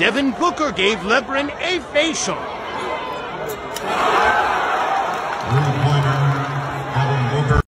Devin Booker gave LeBron a facial.